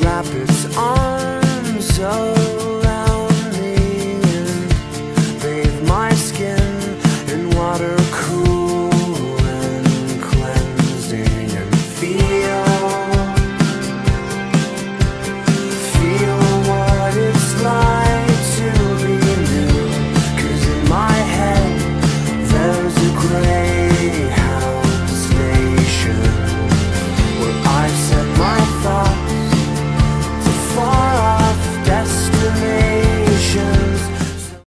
Wrap its arms up.